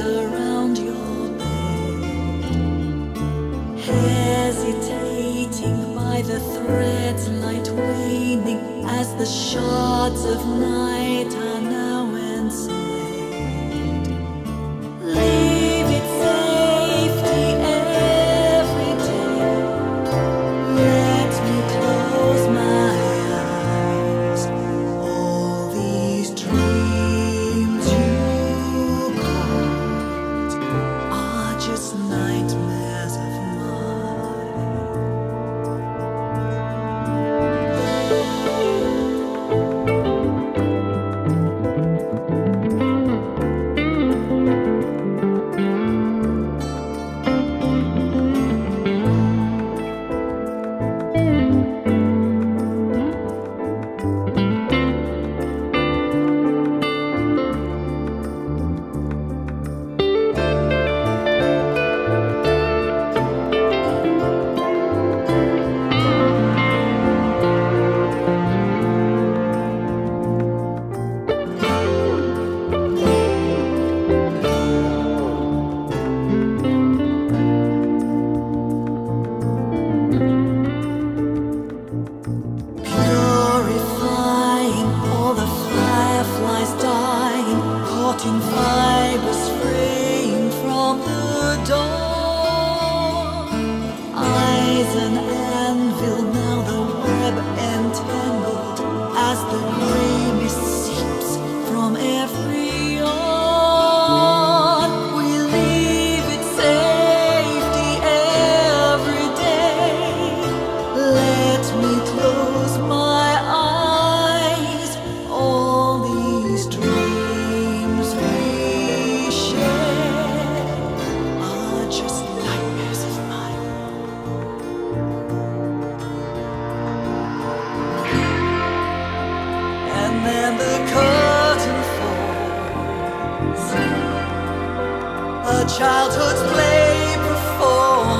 around your bed, hesitating by the threads light waning as the shards of night. childhood's play performed.